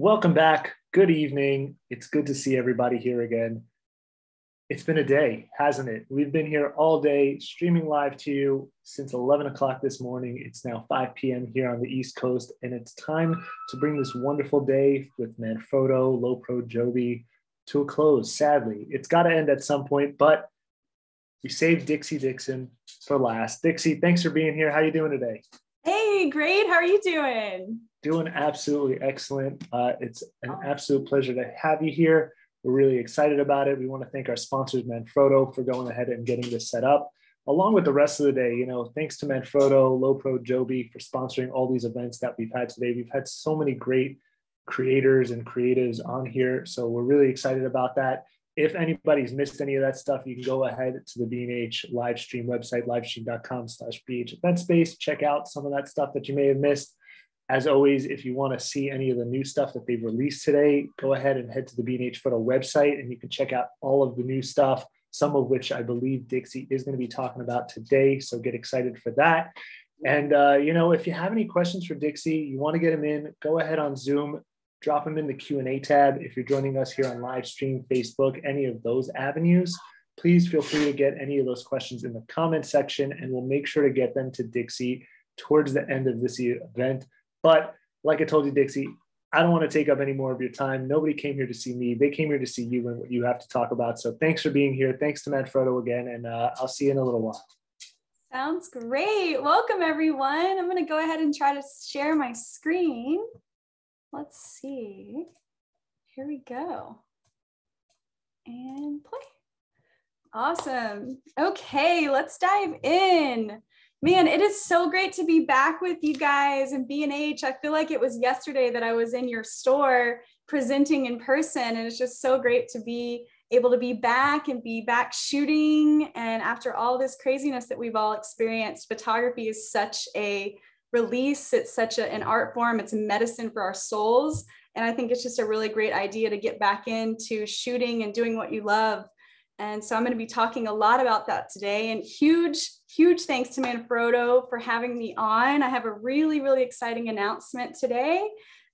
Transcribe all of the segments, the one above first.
Welcome back. Good evening. It's good to see everybody here again. It's been a day, hasn't it? We've been here all day streaming live to you since 11 o'clock this morning. It's now 5 p.m. here on the East Coast, and it's time to bring this wonderful day with Manfrotto, Lowepro, Joby to a close. Sadly, it's got to end at some point, but we saved Dixie Dixon for last. Dixie, thanks for being here. How are you doing today? Hey, great. How are you doing? Doing absolutely excellent. Uh, it's an absolute pleasure to have you here. We're really excited about it. We want to thank our sponsors, Manfrotto, for going ahead and getting this set up, along with the rest of the day. You know, thanks to Manfrotto, Lowepro, Joby for sponsoring all these events that we've had today. We've had so many great creators and creatives on here. So we're really excited about that. If anybody's missed any of that stuff, you can go ahead to the B&H live stream website, livestream.com slash BH event space. Check out some of that stuff that you may have missed. As always, if you want to see any of the new stuff that they've released today, go ahead and head to the B&H Photo website and you can check out all of the new stuff, some of which I believe Dixie is going to be talking about today. So get excited for that. And, uh, you know, if you have any questions for Dixie, you want to get them in, go ahead on Zoom, drop them in the Q&A tab. If you're joining us here on live stream, Facebook, any of those avenues, please feel free to get any of those questions in the comment section and we'll make sure to get them to Dixie towards the end of this event. But like I told you, Dixie, I don't want to take up any more of your time. Nobody came here to see me. They came here to see you and what you have to talk about. So thanks for being here. Thanks to Manfrotto again. And uh, I'll see you in a little while. Sounds great. Welcome, everyone. I'm going to go ahead and try to share my screen. Let's see. Here we go. And play. Awesome. Okay, let's dive in. Man, it is so great to be back with you guys and B&H. I feel like it was yesterday that I was in your store presenting in person and it's just so great to be able to be back and be back shooting. And after all this craziness that we've all experienced, photography is such a release, it's such a, an art form, it's a medicine for our souls. And I think it's just a really great idea to get back into shooting and doing what you love and so I'm going to be talking a lot about that today. And huge, huge thanks to Manfrotto for having me on. I have a really, really exciting announcement today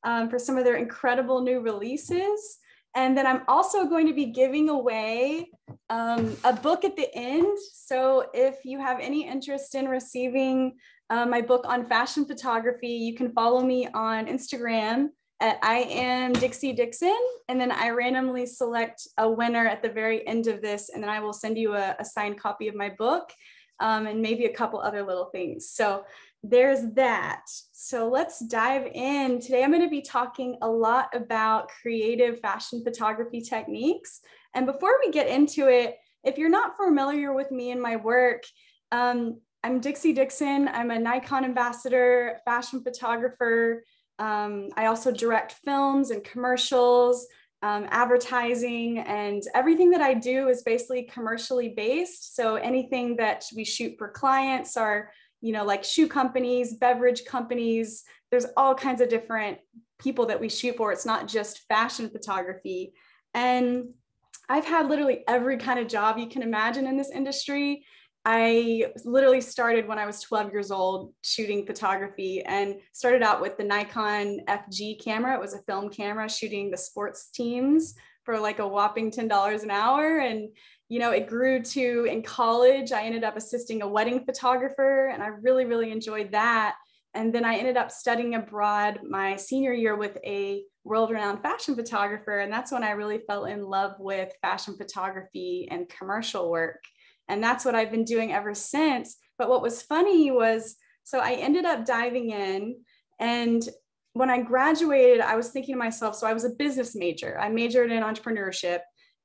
um, for some of their incredible new releases. And then I'm also going to be giving away um, a book at the end. So if you have any interest in receiving uh, my book on fashion photography, you can follow me on Instagram I am Dixie Dixon, and then I randomly select a winner at the very end of this, and then I will send you a, a signed copy of my book um, and maybe a couple other little things. So there's that. So let's dive in. Today I'm going to be talking a lot about creative fashion photography techniques. And before we get into it, if you're not familiar with me and my work, um, I'm Dixie Dixon. I'm a Nikon ambassador, fashion photographer, um, I also direct films and commercials, um, advertising, and everything that I do is basically commercially based. So anything that we shoot for clients are, you know, like shoe companies, beverage companies. There's all kinds of different people that we shoot for. It's not just fashion photography. And I've had literally every kind of job you can imagine in this industry. I literally started when I was 12 years old shooting photography and started out with the Nikon FG camera. It was a film camera shooting the sports teams for like a whopping $10 an hour. And, you know, it grew to in college, I ended up assisting a wedding photographer and I really, really enjoyed that. And then I ended up studying abroad my senior year with a world renowned fashion photographer. And that's when I really fell in love with fashion photography and commercial work. And that's what I've been doing ever since. But what was funny was so I ended up diving in. And when I graduated, I was thinking to myself, so I was a business major, I majored in entrepreneurship.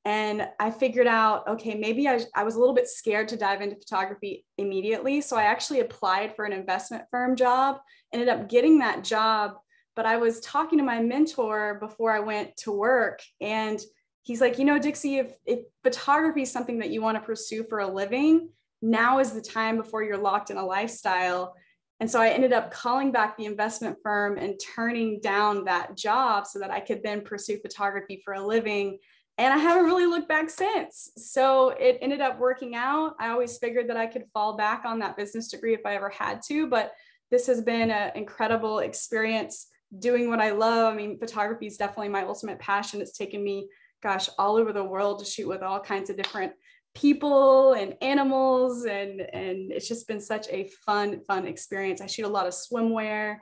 And I figured out, okay, maybe I, I was a little bit scared to dive into photography immediately. So I actually applied for an investment firm job, ended up getting that job. But I was talking to my mentor before I went to work, and he's like, you know, Dixie, if, if photography is something that you want to pursue for a living, now is the time before you're locked in a lifestyle. And so I ended up calling back the investment firm and turning down that job so that I could then pursue photography for a living. And I haven't really looked back since. So it ended up working out. I always figured that I could fall back on that business degree if I ever had to, but this has been an incredible experience doing what I love. I mean, photography is definitely my ultimate passion. It's taken me, gosh, all over the world to shoot with all kinds of different people and animals. And and it's just been such a fun fun experience. I shoot a lot of swimwear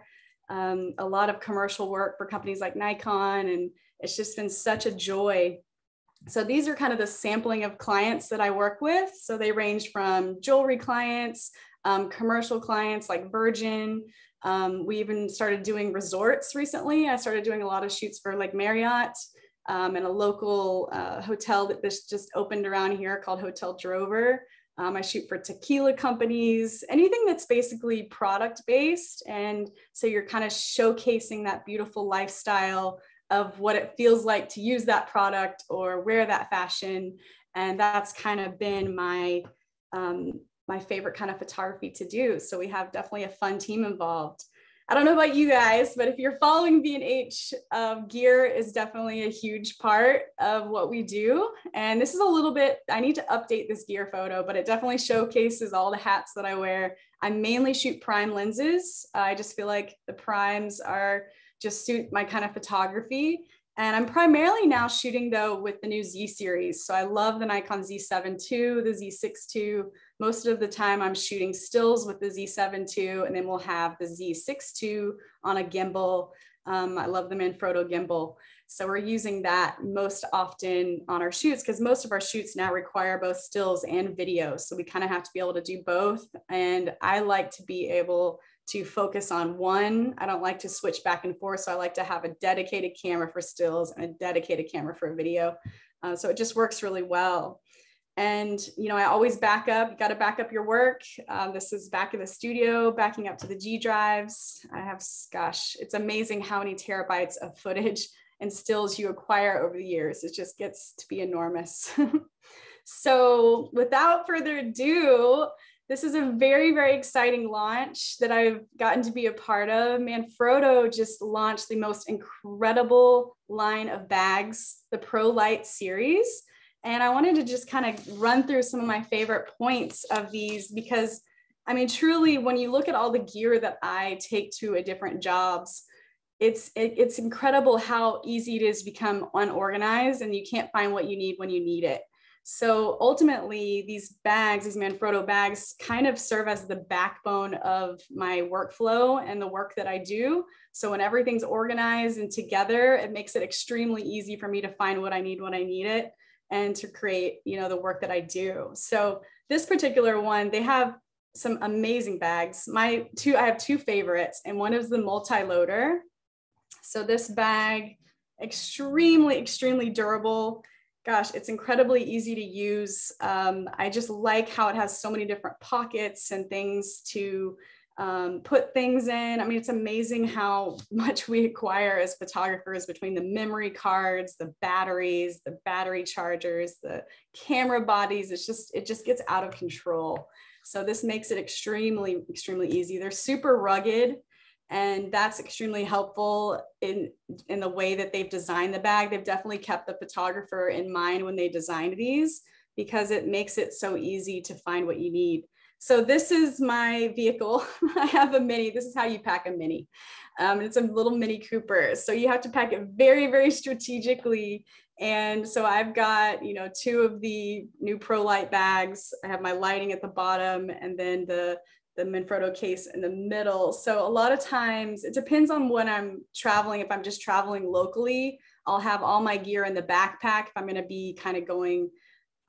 um, a lot of commercial work for companies like nikon and it's just been such a joy. So these are kind of the sampling of clients that i work with. So they range from jewelry clients um, commercial clients like virgin. Um, we even started doing resorts recently. I started doing a lot of shoots for like marriott um, and a local uh, hotel that this just opened around here called Hotel Drover. Um, I shoot for tequila companies, anything that's basically product based. And so you're kind of showcasing that beautiful lifestyle of what it feels like to use that product or wear that fashion. And that's kind of been my um, my favorite kind of photography to do. So we have definitely a fun team involved. I don't know about you guys, but if you're following B&H, um, gear is definitely a huge part of what we do. And this is a little bit, I need to update this gear photo, but it definitely showcases all the hats that I wear. I mainly shoot prime lenses. I just feel like the primes are just suit my kind of photography. And I'm primarily now shooting though with the new Z series. So I love the Nikon Z7 II, the Z6 II, most of the time I'm shooting stills with the Z7 II, and then we'll have the Z6 II on a gimbal. Um, I love the Manfrotto gimbal. So we're using that most often on our shoots because most of our shoots now require both stills and video. So we kind of have to be able to do both. And I like to be able to focus on one. I don't like to switch back and forth. So I like to have a dedicated camera for stills and a dedicated camera for video. Uh, so it just works really well. And, you know, I always back up, you got to back up your work. Um, this is back in the studio, backing up to the G drives. I have, gosh, it's amazing how many terabytes of footage and stills you acquire over the years. It just gets to be enormous. so without further ado, this is a very, very exciting launch that I've gotten to be a part of. Manfrotto just launched the most incredible line of bags, the Pro Light series. And I wanted to just kind of run through some of my favorite points of these because I mean, truly, when you look at all the gear that I take to a different jobs, it's it, it's incredible how easy it is to become unorganized and you can't find what you need when you need it. So ultimately, these bags, these Manfrotto bags, kind of serve as the backbone of my workflow and the work that I do. So when everything's organized and together, it makes it extremely easy for me to find what I need when I need it and to create, you know, the work that I do. So this particular one, they have some amazing bags. My two, I have two favorites, and one is the multi-loader. So this bag, extremely, extremely durable. Gosh, it's incredibly easy to use. Um, I just like how it has so many different pockets and things to um, put things in. I mean, it's amazing how much we acquire as photographers between the memory cards, the batteries, the battery chargers, the camera bodies. It's just, it just gets out of control. So this makes it extremely, extremely easy. They're super rugged and that's extremely helpful in, in the way that they've designed the bag. They've definitely kept the photographer in mind when they designed these because it makes it so easy to find what you need. So this is my vehicle. I have a Mini. This is how you pack a Mini. Um, it's a little Mini Cooper. So you have to pack it very, very strategically. And so I've got, you know, two of the new Pro Light bags. I have my lighting at the bottom and then the, the Manfrotto case in the middle. So a lot of times it depends on when I'm traveling. If I'm just traveling locally, I'll have all my gear in the backpack if I'm going to be kind of going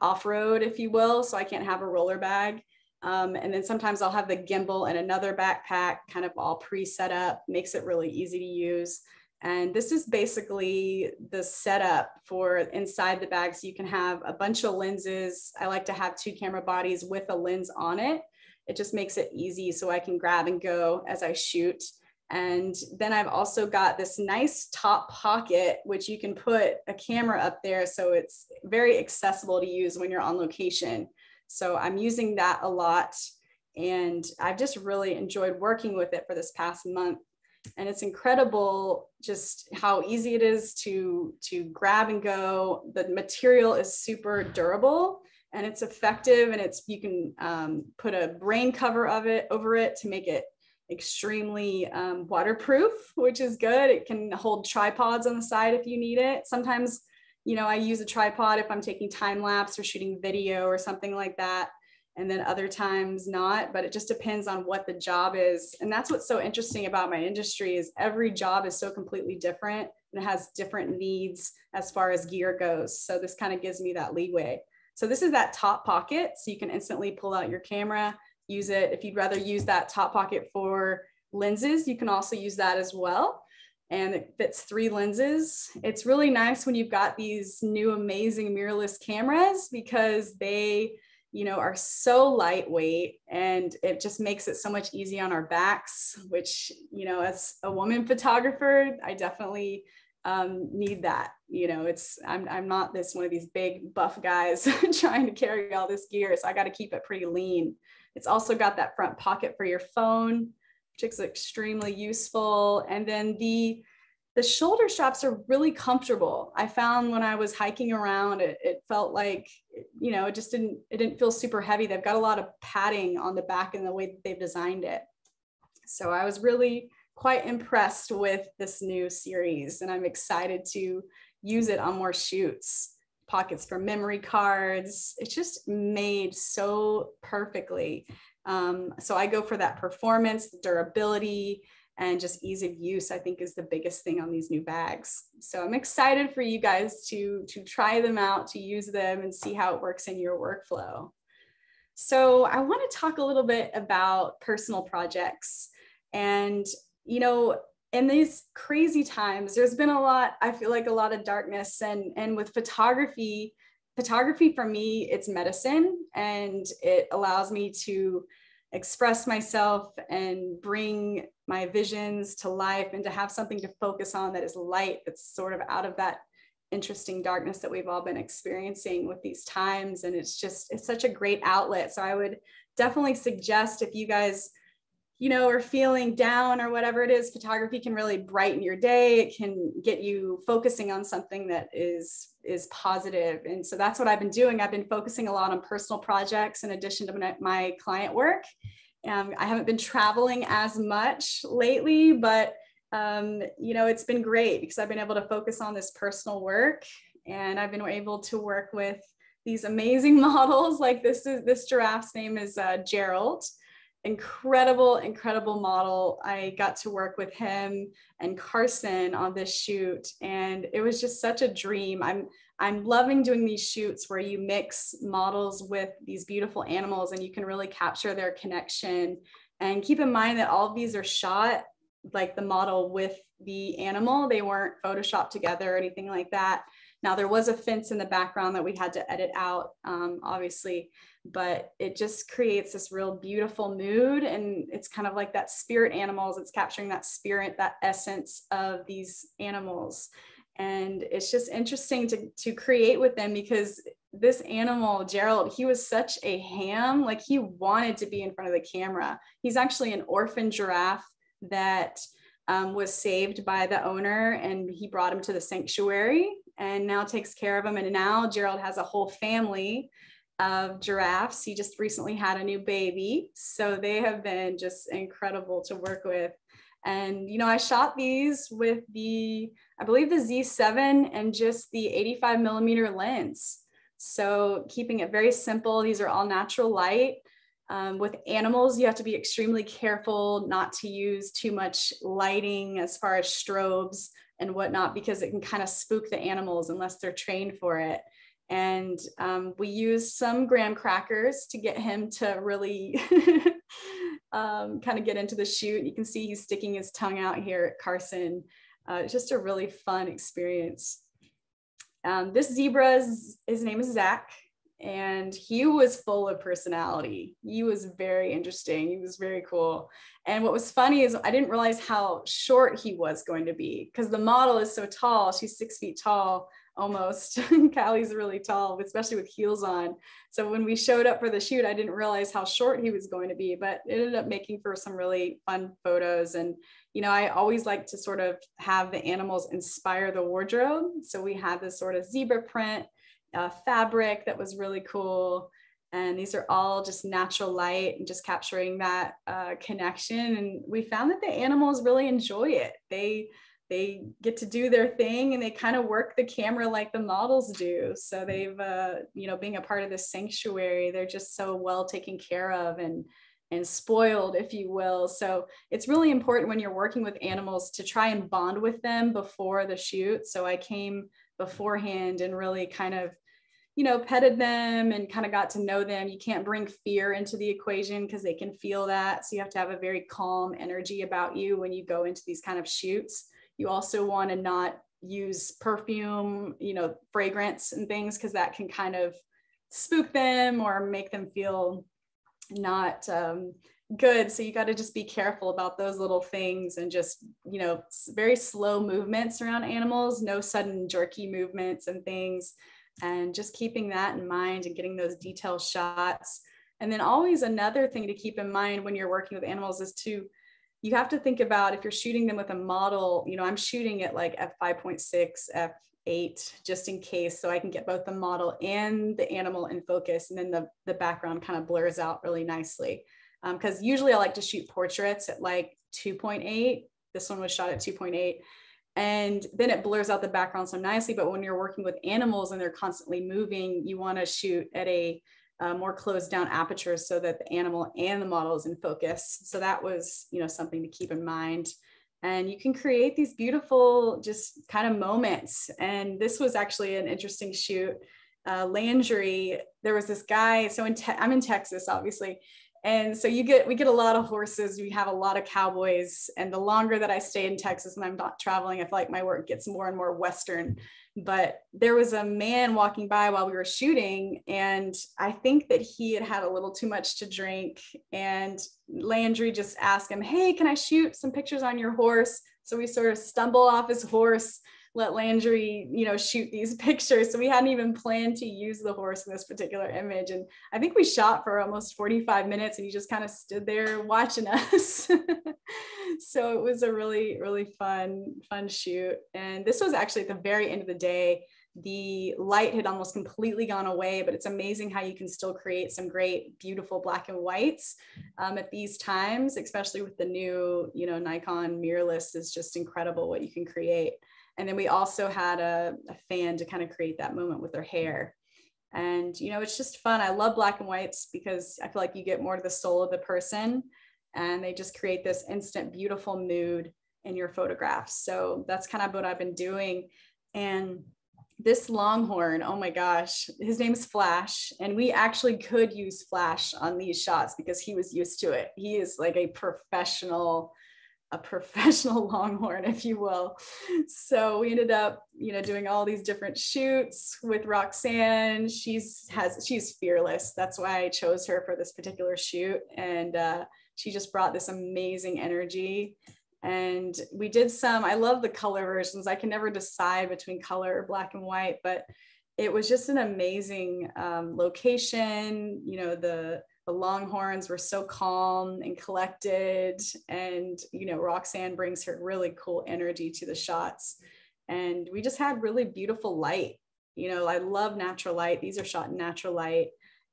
off-road, if you will. So I can't have a roller bag. Um, and then sometimes I'll have the gimbal and another backpack kind of all pre-set up, makes it really easy to use. And this is basically the setup for inside the bag. So you can have a bunch of lenses. I like to have two camera bodies with a lens on it. It just makes it easy so I can grab and go as I shoot. And then I've also got this nice top pocket, which you can put a camera up there. So it's very accessible to use when you're on location. So I'm using that a lot. And I've just really enjoyed working with it for this past month. And it's incredible just how easy it is to, to grab and go. The material is super durable and it's effective and it's you can um, put a rain cover of it over it to make it extremely um, waterproof, which is good. It can hold tripods on the side if you need it. Sometimes, you know, I use a tripod if I'm taking time lapse or shooting video or something like that. And then other times not, but it just depends on what the job is. And that's what's so interesting about my industry is every job is so completely different and it has different needs as far as gear goes. So this kind of gives me that leeway. So this is that top pocket. So you can instantly pull out your camera use it. If you'd rather use that top pocket for lenses, you can also use that as well. And it fits three lenses. It's really nice when you've got these new amazing mirrorless cameras because they, you know, are so lightweight and it just makes it so much easier on our backs, which, you know, as a woman photographer, I definitely um, need that. You know, it's I'm I'm not this one of these big buff guys trying to carry all this gear, so I got to keep it pretty lean. It's also got that front pocket for your phone, which is extremely useful. And then the the shoulder straps are really comfortable. I found when I was hiking around, it, it felt like, you know, it just didn't, it didn't feel super heavy. They've got a lot of padding on the back and the way that they've designed it. So I was really quite impressed with this new series and I'm excited to use it on more shoots pockets for memory cards. It's just made so perfectly. Um, so I go for that performance, durability, and just ease of use. I think is the biggest thing on these new bags. So I'm excited for you guys to to try them out, to use them, and see how it works in your workflow. So I want to talk a little bit about personal projects, and you know in these crazy times there's been a lot i feel like a lot of darkness and and with photography photography for me it's medicine and it allows me to express myself and bring my visions to life and to have something to focus on that is light that's sort of out of that interesting darkness that we've all been experiencing with these times. And it's just it's such a great outlet. So i would definitely suggest if you guys you know, or feeling down or whatever it is, photography can really brighten your day. It can get you focusing on something that is is positive. And so that's what I've been doing. I've been focusing a lot on personal projects in addition to my client work. Um, I haven't been traveling as much lately, but um, you know, it's been great because I've been able to focus on this personal work and I've been able to work with these amazing models. Like this is this giraffe's name is uh, Gerald incredible, incredible model. I got to work with him and Carson on this shoot, and it was just such a dream. I'm I'm loving doing these shoots where you mix models with these beautiful animals and you can really capture their connection. And keep in mind that all of these are shot like the model with the animal. They weren't photoshopped together or anything like that. Now there was a fence in the background that we had to edit out, um, obviously, but it just creates this real beautiful mood. And it's kind of like that spirit animals. It's capturing that spirit, that essence of these animals. And it's just interesting to, to create with them because this animal, Gerald, he was such a ham. Like he wanted to be in front of the camera. He's actually an orphan giraffe that um, was saved by the owner and he brought him to the sanctuary and now takes care of him. And now Gerald has a whole family of giraffes. He just recently had a new baby. So they have been just incredible to work with. And, you know, I shot these with the, I believe the Z7 and just the 85 millimeter lens. So keeping it very simple. These are all natural light. Um, with animals, you have to be extremely careful not to use too much lighting as far as strobes and whatnot, because it can kind of spook the animals unless they're trained for it. And um, we used some graham crackers to get him to really um, kind of get into the shoot. You can see he's sticking his tongue out here at Carson. Uh, it's just a really fun experience. Um, this zebra's, his name is Zach and he was full of personality. He was very interesting. He was very cool. And what was funny is I didn't realize how short he was going to be because the model is so tall. She's six feet tall almost. Callie's really tall, especially with heels on. So when we showed up for the shoot, I didn't realize how short he was going to be, but it ended up making for some really fun photos. And, you know, I always like to sort of have the animals inspire the wardrobe. So we had this sort of zebra print uh, fabric that was really cool. And these are all just natural light and just capturing that uh, connection. And we found that the animals really enjoy it. They they get to do their thing and they kind of work the camera like the models do. So they've, uh, you know, being a part of this sanctuary, they're just so well taken care of and and spoiled, if you will. So it's really important when you're working with animals to try and bond with them before the shoot. So I came beforehand and really kind of you know petted them and kind of got to know them. You can't bring fear into the equation because they can feel that. So you have to have a very calm energy about you when you go into these kind of shoots. You also want to not use perfume you know fragrance and things because that can kind of spook them or make them feel not um, good so you got to just be careful about those little things and just you know very slow movements around animals no sudden jerky movements and things and just keeping that in mind and getting those detailed shots. And then always another thing to keep in mind when you're working with animals is to you have to think about if you're shooting them with a model you know i'm shooting it like f5.6 f8 just in case so i can get both the model and the animal in focus and then the, the background kind of blurs out really nicely because um, usually I like to shoot portraits at like 2.8. This one was shot at 2.8. And then it blurs out the background so nicely. But when you're working with animals and they're constantly moving, you want to shoot at a uh, more closed down aperture so that the animal and the model is in focus. So that was, you know, something to keep in mind. And you can create these beautiful, just kind of moments. And this was actually an interesting shoot. Uh, Landry, there was this guy. So in te- I'm in Texas, obviously, and so you get we get a lot of horses. We have a lot of cowboys. And the longer that i stay in texas and i'm not traveling i feel like my work gets more and more western. But there was a man walking by while we were shooting and i think that he had had a little too much to drink. And landry just asked him hey can i shoot some pictures on your horse? So we sort of stumble off his horse let Landry, you know, shoot these pictures. So we hadn't even planned to use the horse in this particular image. And I think we shot for almost 45 minutes and he just kind of stood there watching us. so it was a really, really fun, fun shoot. And this was actually at the very end of the day. The light had almost completely gone away, but it's amazing how you can still create some great, beautiful black and whites um, at these times, especially with the new, you know, Nikon mirrorless is just incredible what you can create. And then we also had a, a fan to kind of create that moment with their hair. And, you know, it's just fun. I love black and whites because I feel like you get more to the soul of the person and they just create this instant, beautiful mood in your photographs. So that's kind of what I've been doing. And this longhorn, oh my gosh, his name is Flash. And we actually could use Flash on these shots because he was used to it. He is like a professional a professional longhorn, if you will. So we ended up, you know, doing all these different shoots with Roxanne. She's has she's fearless. That's why I chose her for this particular shoot, and uh, she just brought this amazing energy. And we did some. I love the color versions. I can never decide between color or black and white, but it was just an amazing um, location. You know the the longhorns were so calm and collected and you know roxanne brings her really cool energy to the shots. And we just had really beautiful light. You know i love natural light. These are shot in natural light.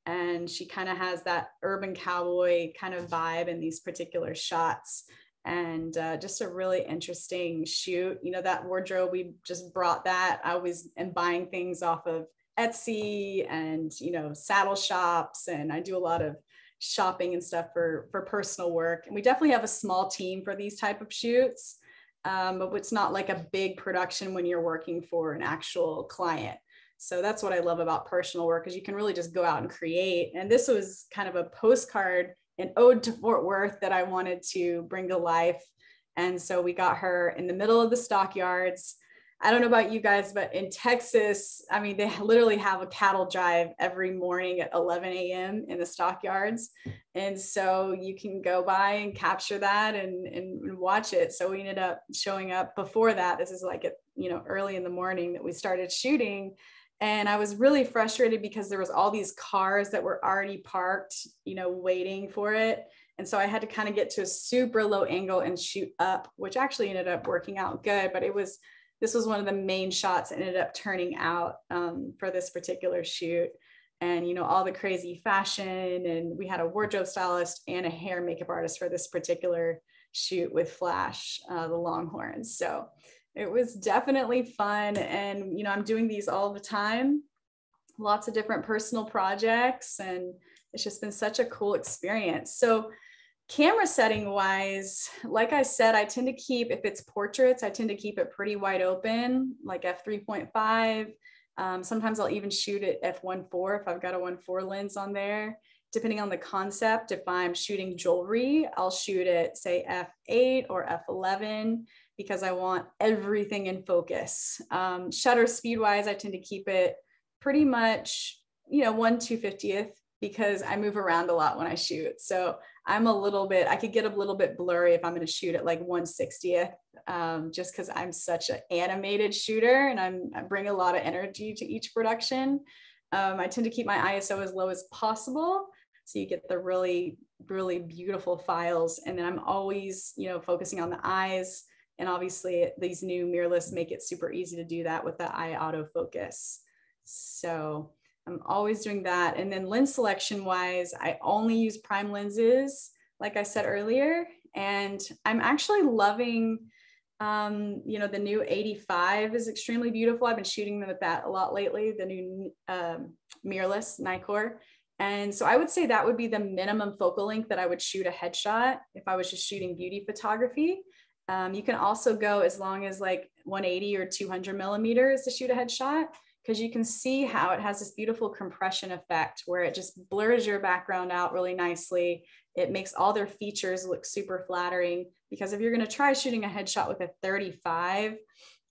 And she kind of has that urban cowboy kind of vibe in these particular shots. And uh, just a really interesting shoot. You know that wardrobe we just brought that. I was am buying things off of etsy and you know saddle shops. And i do a lot of shopping and stuff for for personal work. And we definitely have a small team for these type of shoots um, but it's not like a big production when you're working for an actual client. So that's what i love about personal work is you can really just go out and create. And this was kind of a postcard an ode to fort worth that i wanted to bring to life. And so we got her in the middle of the stockyards I don't know about you guys, but in Texas, I mean, they literally have a cattle drive every morning at 11 a.m. in the stockyards. And so you can go by and capture that and, and watch it. So we ended up showing up before that. This is like at, you know, early in the morning that we started shooting. And I was really frustrated because there was all these cars that were already parked, you know, waiting for it. And so I had to kind of get to a super low angle and shoot up, which actually ended up working out good, but it was this was one of the main shots that ended up turning out um, for this particular shoot. and you know all the crazy fashion and we had a wardrobe stylist and a hair makeup artist for this particular shoot with flash uh, the longhorns. So it was definitely fun. And you know i'm doing these all the time. Lots of different personal projects and it's just been such a cool experience. So camera setting wise like i said i tend to keep if it's portraits i tend to keep it pretty wide open like f3.5 um, sometimes I'll even shoot it f1.4 if I've got a 1.4 lens on there. Depending on the concept, if I'm shooting jewelry, I'll shoot it say f8 or f11 because I want everything in focus. Um, shutter speed wise, I tend to keep it pretty much, you know, 1 250th because I move around a lot when I shoot. So I'm a little bit, I could get a little bit blurry if I'm going to shoot at like 160th, um, just because I'm such an animated shooter and I'm, I bring a lot of energy to each production. Um, I tend to keep my ISO as low as possible. So you get the really, really beautiful files. And then I'm always, you know, focusing on the eyes. And obviously these new mirrorless make it super easy to do that with the eye autofocus. So I'm always doing that. And then lens selection wise, I only use prime lenses, like I said earlier. And I'm actually loving, um, you know, the new 85 is extremely beautiful. I've been shooting them at that a lot lately, the new um, mirrorless Nikkor. And so I would say that would be the minimum focal length that I would shoot a headshot if I was just shooting beauty photography. Um, you can also go as long as like 180 or 200 millimeters to shoot a headshot because you can see how it has this beautiful compression effect where it just blurs your background out really nicely. It makes all their features look super flattering because if you're going to try shooting a headshot with a 35,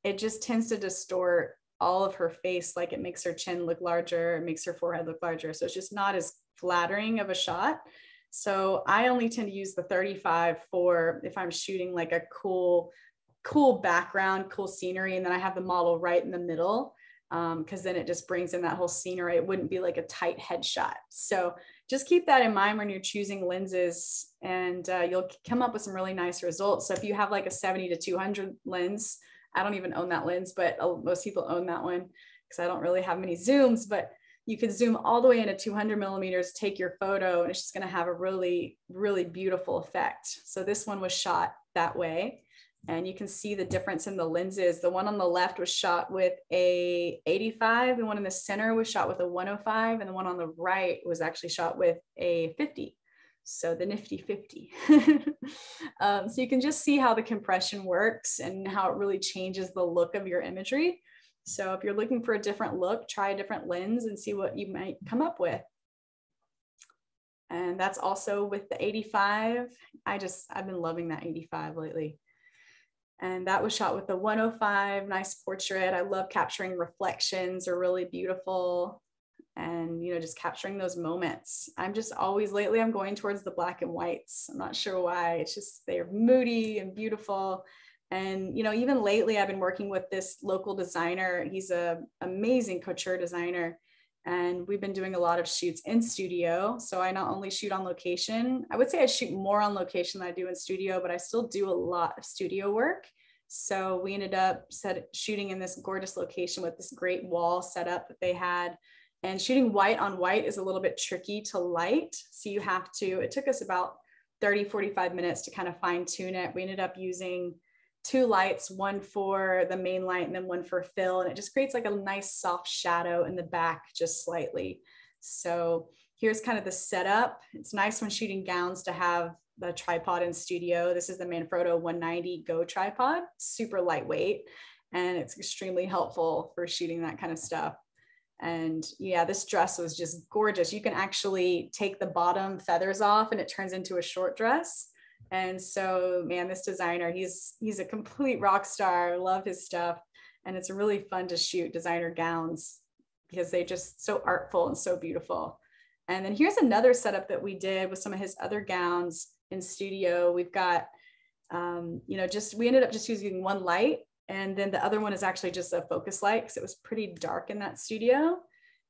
it just tends to distort all of her face. Like it makes her chin look larger, it makes her forehead look larger. So it's just not as flattering of a shot. So I only tend to use the 35 for if I'm shooting like a cool, cool background, cool scenery, and then I have the model right in the middle because um, then it just brings in that whole scenery. It wouldn't be like a tight headshot. So just keep that in mind when you're choosing lenses and uh, you'll come up with some really nice results. So if you have like a 70 to 200 lens, I don't even own that lens, but uh, most people own that one because I don't really have many zooms, but you could zoom all the way into 200 millimeters, take your photo, and it's just going to have a really, really beautiful effect. So this one was shot that way and you can see the difference in the lenses. The one on the left was shot with a 85, the one in the center was shot with a 105, and the one on the right was actually shot with a 50. So the nifty 50. um, so you can just see how the compression works and how it really changes the look of your imagery. So if you're looking for a different look, try a different lens and see what you might come up with. And that's also with the 85. I just, I've been loving that 85 lately and that was shot with the 105 nice portrait. I love capturing reflections are really beautiful. And you know just capturing those moments. I'm just always lately i'm going towards the black and whites. I'm not sure why. It's just they're moody and beautiful. And you know even lately i've been working with this local designer. He's a amazing couture designer and we've been doing a lot of shoots in studio. So i not only shoot on location i would say i shoot more on location than i do in studio but i still do a lot of studio work. So we ended up set, shooting in this gorgeous location with this great wall set up that they had. And shooting white on white is a little bit tricky to light. So you have to it took us about 30 45 minutes to kind of fine tune it. We ended up using two lights, one for the main light and then one for fill. And it just creates like a nice soft shadow in the back just slightly. So here's kind of the setup. It's nice when shooting gowns to have the tripod in studio. This is the Manfrotto 190 Go tripod, super lightweight, and it's extremely helpful for shooting that kind of stuff. And yeah, this dress was just gorgeous. You can actually take the bottom feathers off and it turns into a short dress. And so, man, this designer, he's he's a complete rock star. Love his stuff. And it's really fun to shoot designer gowns because they just so artful and so beautiful. And then here's another setup that we did with some of his other gowns in studio. We've got, um, you know, just we ended up just using one light, and then the other one is actually just a focus light because it was pretty dark in that studio.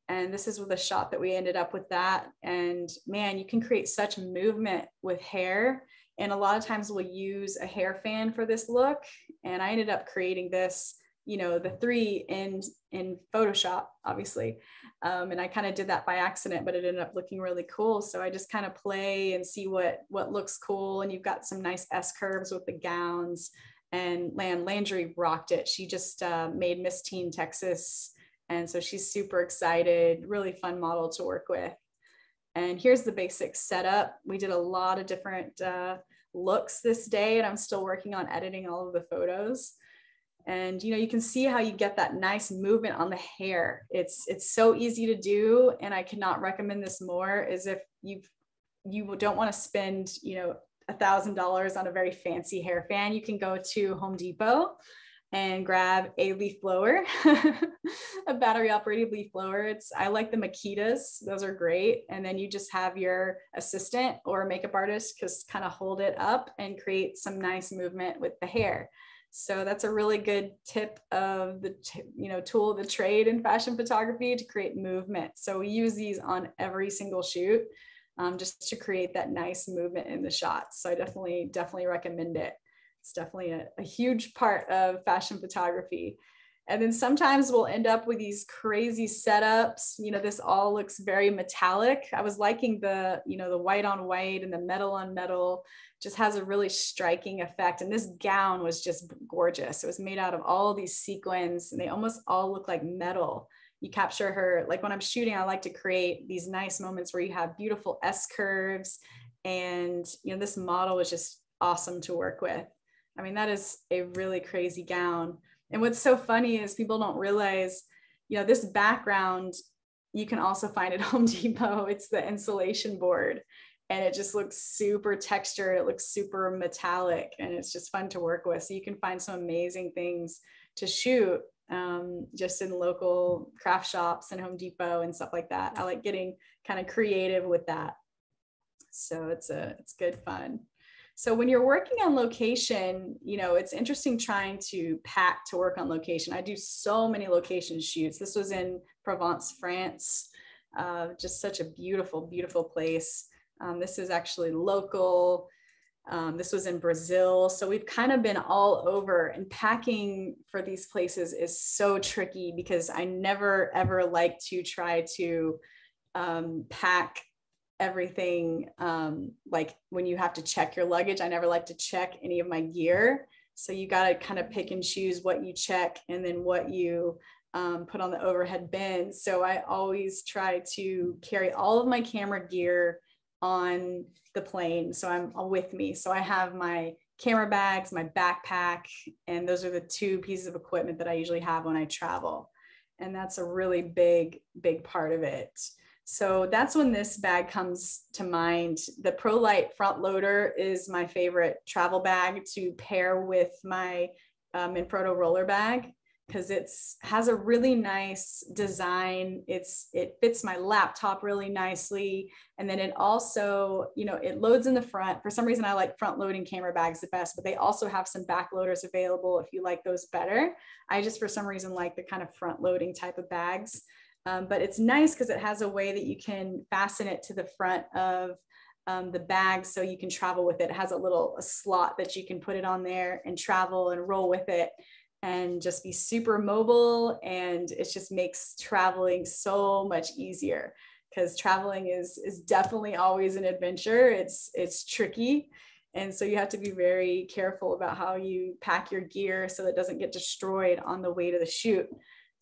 And this is with a shot that we ended up with that. And man, you can create such movement with hair and a lot of times we'll use a hair fan for this look. And I ended up creating this you know, the three in in Photoshop, obviously. Um, and I kind of did that by accident, but it ended up looking really cool. So I just kind of play and see what what looks cool. And you've got some nice S curves with the gowns. And Lan Landry rocked it. She just uh, made Miss Teen Texas, and so she's super excited. Really fun model to work with. And here's the basic setup. We did a lot of different uh, looks this day, and I'm still working on editing all of the photos. And you know you can see how you get that nice movement on the hair. It's it's so easy to do and i cannot recommend this more is if you you don't want to spend you know a thousand dollars on a very fancy hair fan you can go to home depot and grab a leaf blower a battery operated leaf blower it's i like the makitas those are great and then you just have your assistant or makeup artist just kind of hold it up and create some nice movement with the hair so that's a really good tip of the you know tool of the trade in fashion photography to create movement. So we use these on every single shoot um, just to create that nice movement in the shots. So I definitely definitely recommend it. It's definitely a, a huge part of fashion photography. And then sometimes we'll end up with these crazy setups. You know, this all looks very metallic. I was liking the, you know, the white on white and the metal on metal just has a really striking effect. And this gown was just gorgeous. It was made out of all these sequins and they almost all look like metal. You capture her, like when I'm shooting, I like to create these nice moments where you have beautiful S curves. And, you know, this model was just awesome to work with. I mean, that is a really crazy gown and what's so funny is people don't realize, you know, this background you can also find at Home Depot. It's the insulation board and it just looks super textured. It looks super metallic and it's just fun to work with. So you can find some amazing things to shoot um, just in local craft shops and Home Depot and stuff like that. I like getting kind of creative with that. So it's a, it's good fun. So when you're working on location, you know, it's interesting trying to pack to work on location. I do so many location shoots. This was in Provence, France, uh, just such a beautiful, beautiful place. Um, this is actually local. Um, this was in Brazil. So we've kind of been all over and packing for these places is so tricky because I never ever like to try to um, pack everything um, like when you have to check your luggage i never like to check any of my gear. So you got to kind of pick and choose what you check and then what you um, put on the overhead bin. So i always try to carry all of my camera gear on the plane so i'm with me. So i have my camera bags my backpack and those are the two pieces of equipment that i usually have when i travel. And that's a really big big part of it so that's when this bag comes to mind. The Pro Light front loader is my favorite travel bag to pair with my um, Manfrotto roller bag because it's has a really nice design. It's it fits my laptop really nicely, and then it also you know it loads in the front. For some reason, I like front loading camera bags the best, but they also have some back loaders available if you like those better. I just for some reason like the kind of front loading type of bags. Um, but it's nice because it has a way that you can fasten it to the front of um, the bag so you can travel with it. It has a little a slot that you can put it on there and travel and roll with it and just be super mobile. And it just makes traveling so much easier because traveling is is definitely always an adventure. It's it's tricky. And so you have to be very careful about how you pack your gear so that it doesn't get destroyed on the way to the shoot.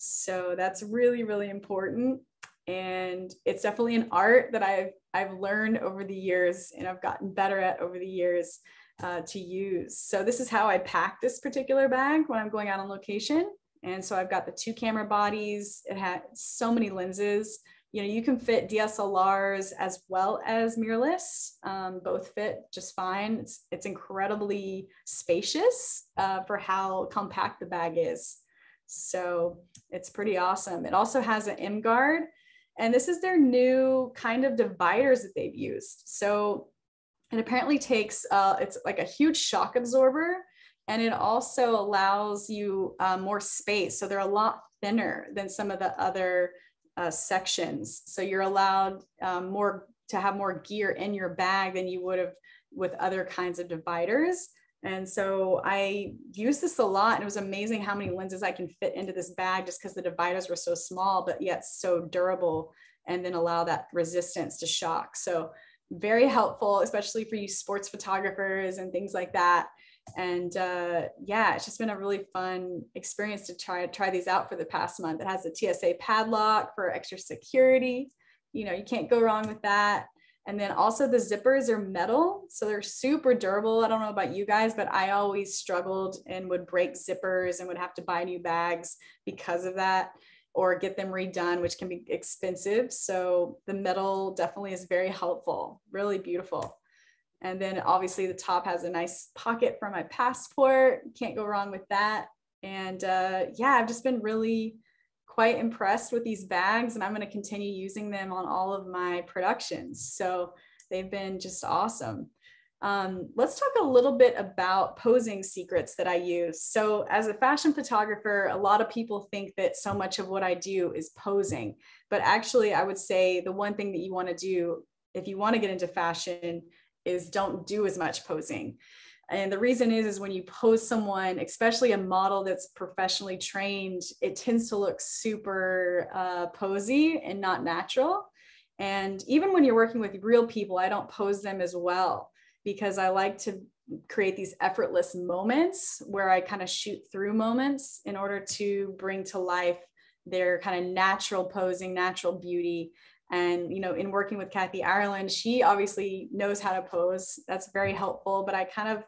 So that's really, really important. And it's definitely an art that I've, I've learned over the years and I've gotten better at over the years uh, to use. So this is how I pack this particular bag when I'm going out on location. And so I've got the two camera bodies. It has so many lenses. You know, you can fit DSLRs as well as mirrorless. Um, both fit just fine. It's, it's incredibly spacious uh, for how compact the bag is. So it's pretty awesome. It also has an M guard, and this is their new kind of dividers that they've used. So it apparently takes, uh, it's like a huge shock absorber, and it also allows you uh, more space. So they're a lot thinner than some of the other uh, sections. So you're allowed um, more to have more gear in your bag than you would have with other kinds of dividers. And so I used this a lot and it was amazing how many lenses I can fit into this bag just because the dividers were so small, but yet so durable and then allow that resistance to shock. So very helpful, especially for you sports photographers and things like that. And uh, yeah, it's just been a really fun experience to try try these out for the past month. It has a TSA padlock for extra security. You know, you can't go wrong with that. And then also the zippers are metal, so they're super durable. I don't know about you guys, but I always struggled and would break zippers and would have to buy new bags because of that or get them redone, which can be expensive. So the metal definitely is very helpful, really beautiful. And then obviously the top has a nice pocket for my passport. Can't go wrong with that. And uh, yeah, I've just been really quite impressed with these bags and I'm going to continue using them on all of my productions. So they've been just awesome. Um, let's talk a little bit about posing secrets that I use. So, as a fashion photographer, a lot of people think that so much of what I do is posing. But actually, I would say the one thing that you want to do if you want to get into fashion is don't do as much posing. And the reason is, is when you pose someone, especially a model that's professionally trained, it tends to look super uh, posy and not natural. And even when you're working with real people, I don't pose them as well because I like to create these effortless moments where I kind of shoot through moments in order to bring to life their kind of natural posing, natural beauty. And, you know, in working with Kathy Ireland, she obviously knows how to pose. That's very helpful, but I kind of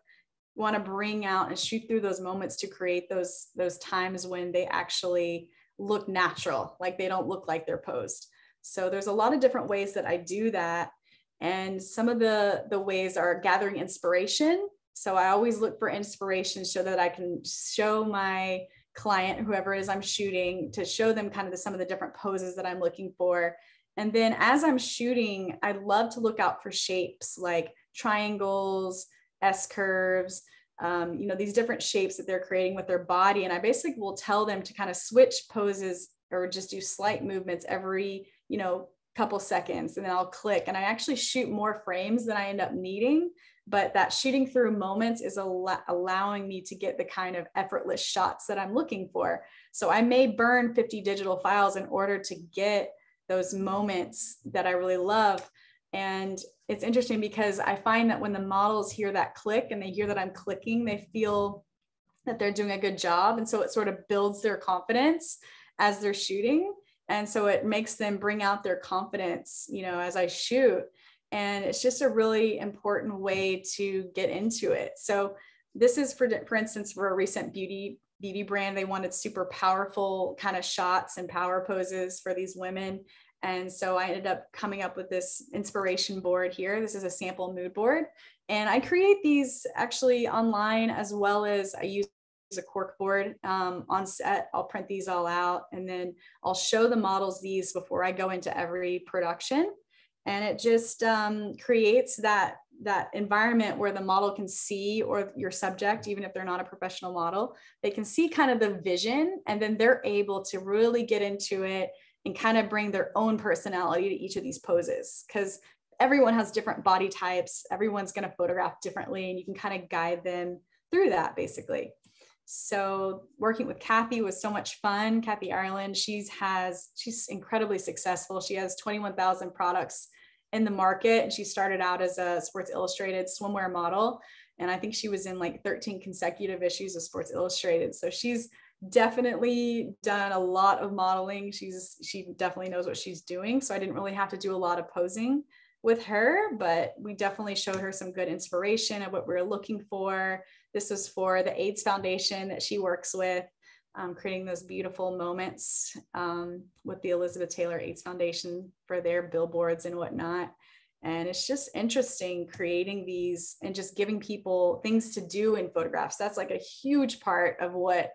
want to bring out and shoot through those moments to create those those times when they actually look natural, like they don't look like they're posed. So there's a lot of different ways that I do that and some of the, the ways are gathering inspiration. So I always look for inspiration so that I can show my client, whoever it is I'm shooting, to show them kind of the, some of the different poses that I'm looking for. And then as I'm shooting, I love to look out for shapes like triangles, S curves, um, you know, these different shapes that they're creating with their body. And I basically will tell them to kind of switch poses or just do slight movements every, you know, couple seconds and then I'll click and I actually shoot more frames than I end up needing. But that shooting through moments is al- allowing me to get the kind of effortless shots that I'm looking for. So I may burn 50 digital files in order to get those moments that I really love. And it's interesting because I find that when the models hear that click and they hear that I'm clicking, they feel that they're doing a good job. And so it sort of builds their confidence as they're shooting. And so it makes them bring out their confidence you know as i shoot. And it's just a really important way to get into it. So this is for for instance for a recent beauty beauty brand they wanted super powerful kind of shots and power poses for these women and so i ended up coming up with this inspiration board here this is a sample mood board and i create these actually online as well as i use a cork board um, on set. I'll print these all out and then I'll show the models these before I go into every production. And it just um, creates that, that environment where the model can see or your subject, even if they're not a professional model, they can see kind of the vision and then they're able to really get into it and kind of bring their own personality to each of these poses. Because everyone has different body types, everyone's going to photograph differently, and you can kind of guide them through that basically. So working with Kathy was so much fun. Kathy Ireland, she's has she's incredibly successful. She has 21,000 products in the market and she started out as a Sports Illustrated swimwear model and I think she was in like 13 consecutive issues of Sports Illustrated. So she's definitely done a lot of modeling. She's she definitely knows what she's doing. So I didn't really have to do a lot of posing with her, but we definitely showed her some good inspiration of what we are looking for. This was for the AIDS Foundation that she works with, um, creating those beautiful moments um, with the Elizabeth Taylor AIDS Foundation for their billboards and whatnot. And it's just interesting creating these and just giving people things to do in photographs. That's like a huge part of what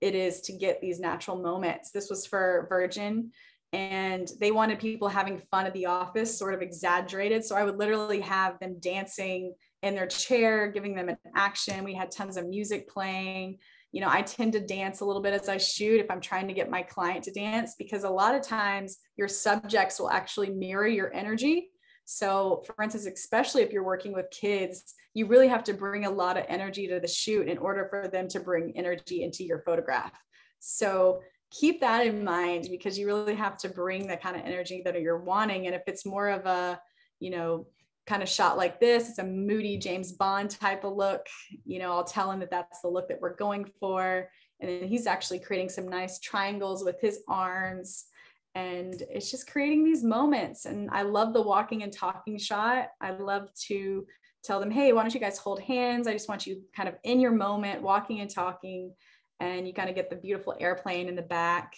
it is to get these natural moments. This was for Virgin and they wanted people having fun at the office, sort of exaggerated. So I would literally have them dancing in their chair, giving them an action. We had tons of music playing. You know, I tend to dance a little bit as I shoot if I'm trying to get my client to dance, because a lot of times your subjects will actually mirror your energy. So, for instance, especially if you're working with kids, you really have to bring a lot of energy to the shoot in order for them to bring energy into your photograph. So, keep that in mind because you really have to bring the kind of energy that you're wanting. And if it's more of a, you know, kind of shot like this, it's a moody James Bond type of look, you know, I'll tell him that that's the look that we're going for. And then he's actually creating some nice triangles with his arms and it's just creating these moments and i love the walking and talking shot i love to tell them hey why don't you guys hold hands? I just want you kind of in your moment walking and talking and you kind of get the beautiful airplane in the back.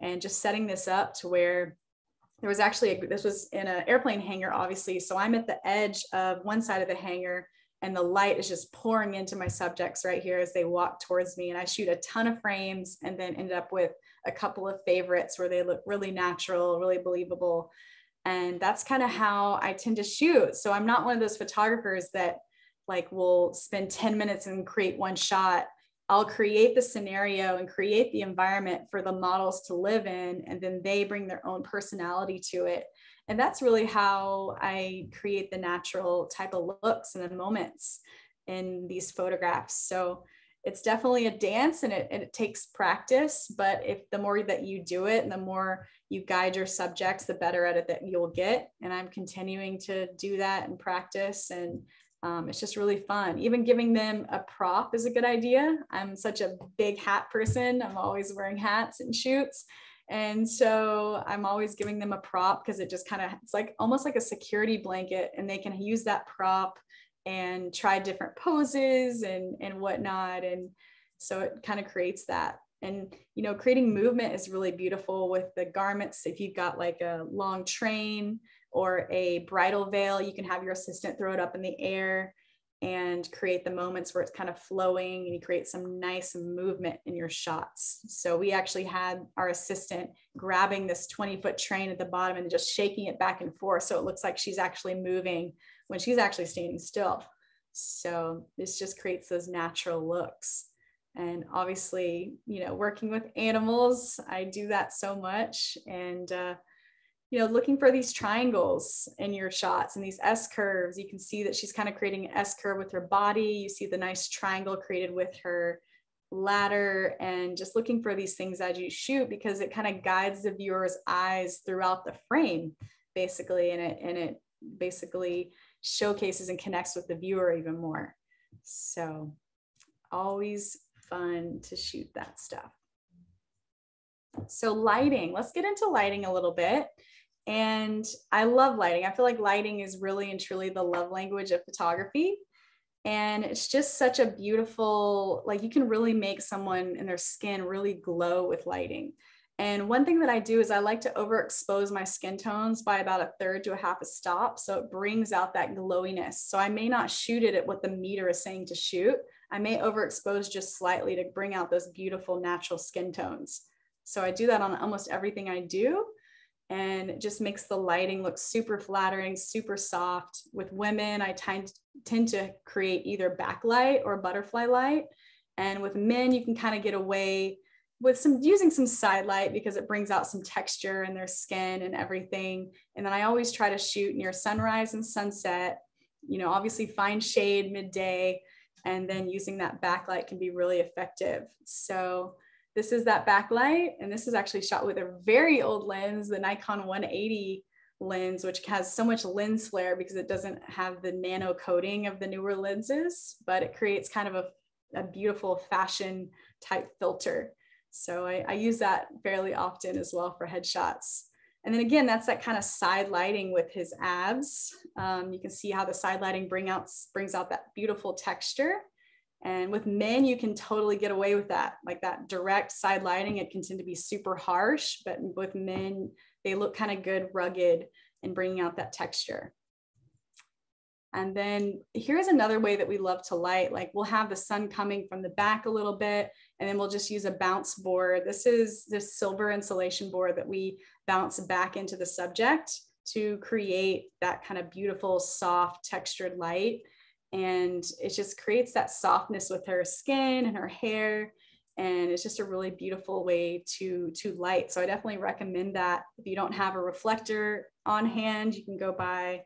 And just setting this up to where there was actually a, this was in an airplane hangar obviously. So i'm at the edge of one side of the hangar and the light is just pouring into my subjects right here as they walk towards me. And i shoot a ton of frames and then ended up with a couple of favorites where they look really natural, really believable. And that's kind of how I tend to shoot. So I'm not one of those photographers that like will spend 10 minutes and create one shot. I'll create the scenario and create the environment for the models to live in, and then they bring their own personality to it. And that's really how I create the natural type of looks and the moments in these photographs. So it's definitely a dance and it, and it takes practice but if the more that you do it and the more you guide your subjects the better at it that you'll get. And i'm continuing to do that and practice and um, it's just really fun. Even giving them a prop is a good idea. I'm such a big hat person. I'm always wearing hats and shoots. And so i'm always giving them a prop because it just kind of it's like almost like a security blanket and they can use that prop and try different poses and and whatnot and so it kind of creates that and you know creating movement is really beautiful with the garments if you've got like a long train or a bridal veil you can have your assistant throw it up in the air and create the moments where it's kind of flowing and you create some nice movement in your shots. So we actually had our assistant grabbing this 20 foot train at the bottom and just shaking it back and forth. So it looks like she's actually moving when she's actually standing still. So this just creates those natural looks. And obviously, you know, working with animals, I do that so much. And, uh, you know, looking for these triangles in your shots and these S curves, you can see that she's kind of creating an S curve with her body. You see the nice triangle created with her ladder and just looking for these things as you shoot because it kind of guides the viewer's eyes throughout the frame basically and it and it basically showcases and connects with the viewer even more. So always fun to shoot that stuff. So lighting, let's get into lighting a little bit. And I love lighting. I feel like lighting is really and truly the love language of photography. And it's just such a beautiful, like you can really make someone and their skin really glow with lighting. And one thing that I do is I like to overexpose my skin tones by about a third to a half a stop. So it brings out that glowiness. So I may not shoot it at what the meter is saying to shoot. I may overexpose just slightly to bring out those beautiful natural skin tones. So I do that on almost everything I do. And it just makes the lighting look super flattering, super soft. With women, I tend, to create either backlight or butterfly light. And with men, you can kind of get away with some using some side light because it brings out some texture in their skin and everything. And then I always try to shoot near sunrise and sunset, you know, obviously find shade midday, and then using that backlight can be really effective. So this is that backlight, and this is actually shot with a very old lens, the Nikon 180 lens, which has so much lens flare because it doesn't have the nano coating of the newer lenses, but it creates kind of a, a beautiful fashion type filter. So I, I use that fairly often as well for headshots. And then again, that's that kind of side lighting with his abs. Um, you can see how the side lighting bring out, brings out that beautiful texture. And with men, you can totally get away with that. Like that direct side lighting, it can tend to be super harsh, but with men, they look kind of good, rugged, and bringing out that texture. And then here's another way that we love to light. Like we'll have the sun coming from the back a little bit, and then we'll just use a bounce board. This is this silver insulation board that we bounce back into the subject to create that kind of beautiful, soft, textured light. And it just creates that softness with her skin and her hair. And it's just a really beautiful way to, to light. So I definitely recommend that. If you don't have a reflector on hand, you can go buy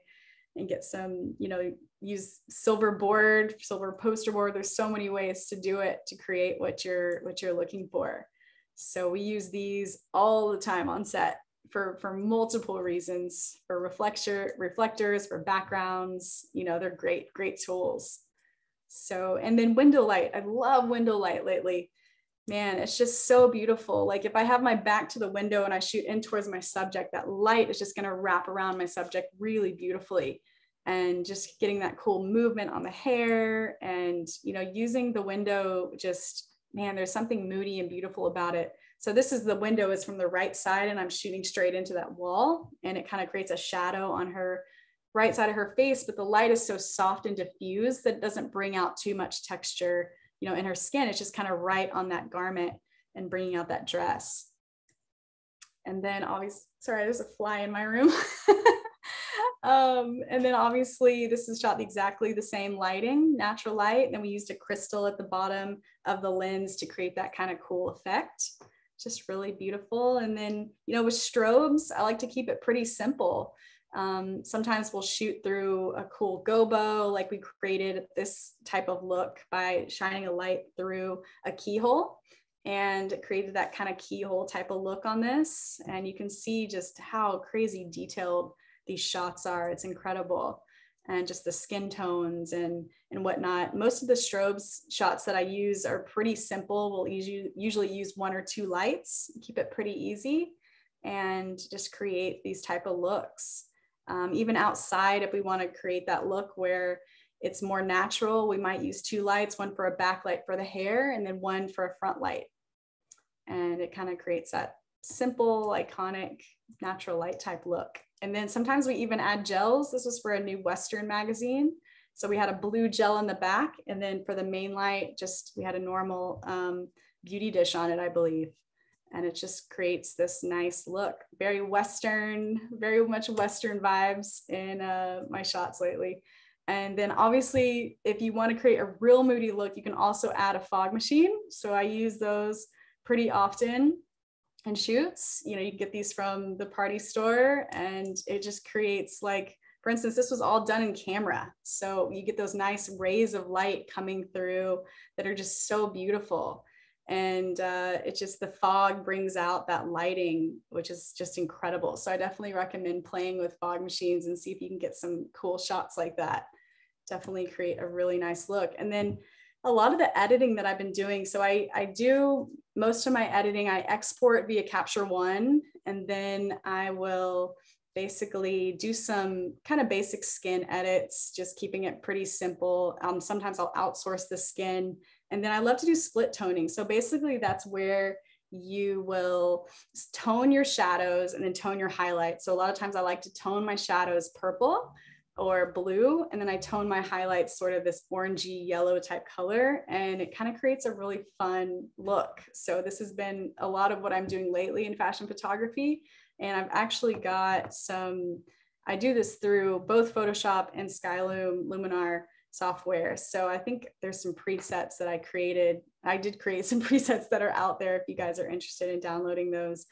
and get some, you know, use silver board, silver poster board. There's so many ways to do it to create what you're what you're looking for. So we use these all the time on set for for multiple reasons for reflector reflectors for backgrounds you know they're great great tools so and then window light i love window light lately man it's just so beautiful. Like if i have my back to the window and i shoot in towards my subject that light is just going to wrap around my subject really beautifully. And just getting that cool movement on the hair and you know using the window just man there's something moody and beautiful about it. So this is the window is from the right side and I'm shooting straight into that wall and it kind of creates a shadow on her right side of her face, but the light is so soft and diffused that it doesn't bring out too much texture, you know, in her skin. It's just kind of right on that garment and bringing out that dress. And then obviously, sorry, there's a fly in my room. um, and then obviously this is shot exactly the same lighting, natural light. And then we used a crystal at the bottom of the lens to create that kind of cool effect just really beautiful. And then, you know, with strobes, I like to keep it pretty simple. Um, sometimes we'll shoot through a cool gobo, like we created this type of look by shining a light through a keyhole and created that kind of keyhole type of look on this. And you can see just how crazy detailed these shots are. It's incredible and just the skin tones and and whatnot. Most of the strobes shots that I use are pretty simple. We'll usually usually use one or two lights, keep it pretty easy, and just create these type of looks. Um, even outside, if we want to create that look where it's more natural, we might use two lights, one for a backlight for the hair, and then one for a front light. And it kind of creates that simple, iconic, natural light type look. And then sometimes we even add gels. This was for a new Western magazine. So we had a blue gel in the back. And then for the main light, just we had a normal um, beauty dish on it, I believe. And it just creates this nice look. Very Western, very much Western vibes in uh, my shots lately. And then obviously, if you want to create a real moody look, you can also add a fog machine. So I use those pretty often and shoots. You know, you get these from the party store and it just creates like, for instance, this was all done in camera. So you get those nice rays of light coming through that are just so beautiful. And uh, it just, the fog brings out that lighting, which is just incredible. So I definitely recommend playing with fog machines and see if you can get some cool shots like that. Definitely create a really nice look. And then a lot of the editing that I've been doing. So I, I do most of my editing, I export via Capture One, and then I will basically do some kind of basic skin edits, just keeping it pretty simple. Um, sometimes I'll outsource the skin. And then I love to do split toning. So basically, that's where you will tone your shadows and then tone your highlights. So a lot of times I like to tone my shadows purple or blue. And then I tone my highlights sort of this orangey yellow type color. And it kind of creates a really fun look. So this has been a lot of what I'm doing lately in fashion photography. And I've actually got some, I do this through both Photoshop and Skylum Luminar software. So I think there's some presets that I created. I did create some presets that are out there if you guys are interested in downloading those